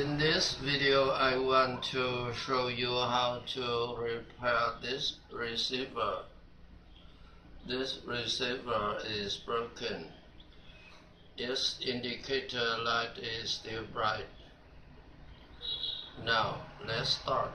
In this video, I want to show you how to repair this receiver. This receiver is broken. Its indicator light is still bright. Now, let's start.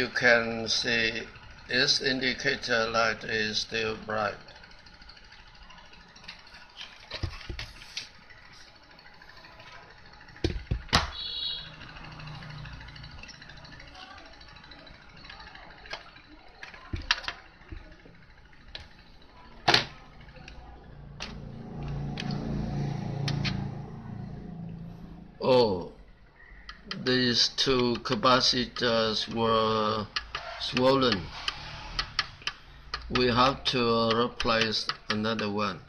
You can see its indicator light is still bright. These two capacitors were swollen. We have to replace another one.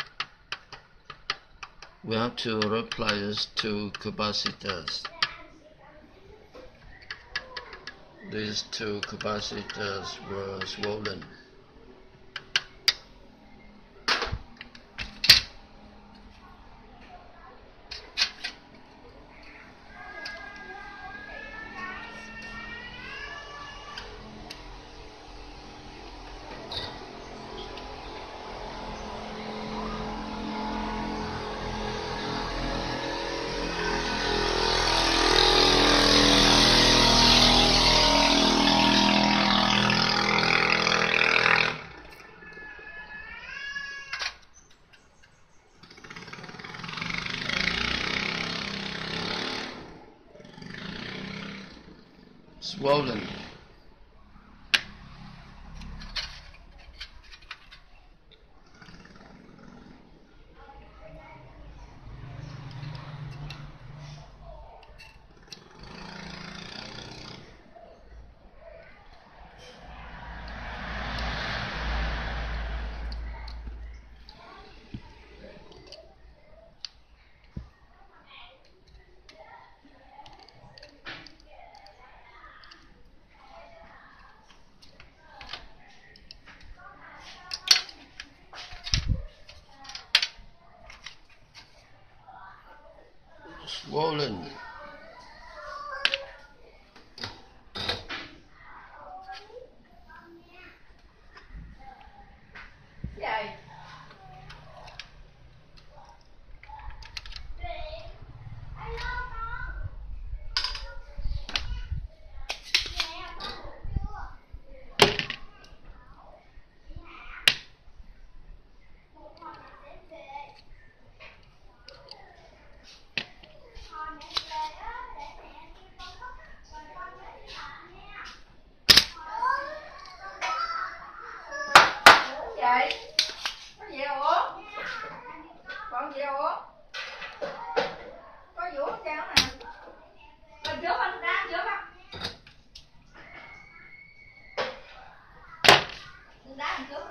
We have to replace two capacitors. These two capacitors were swollen. Swollen. Swollen. giữa mình ra giữa mặt đá giữa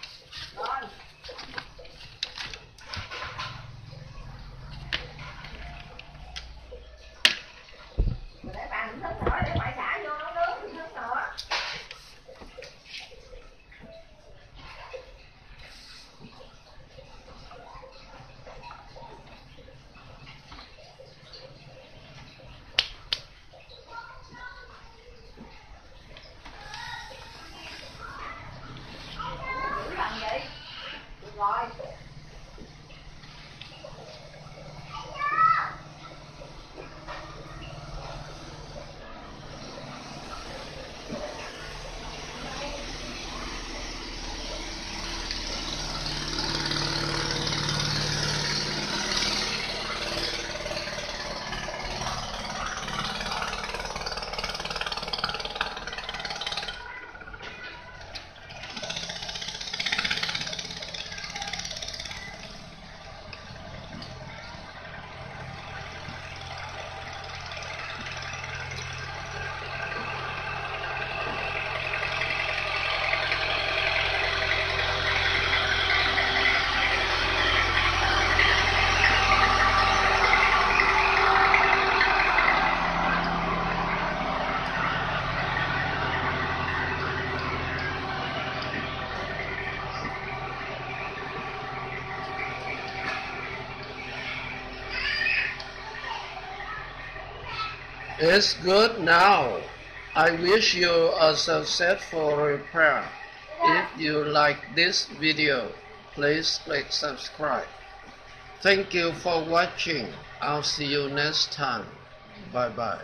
It's good now. I wish you a successful repair. If you like this video, please click subscribe. Thank you for watching. I'll see you next time. Bye bye.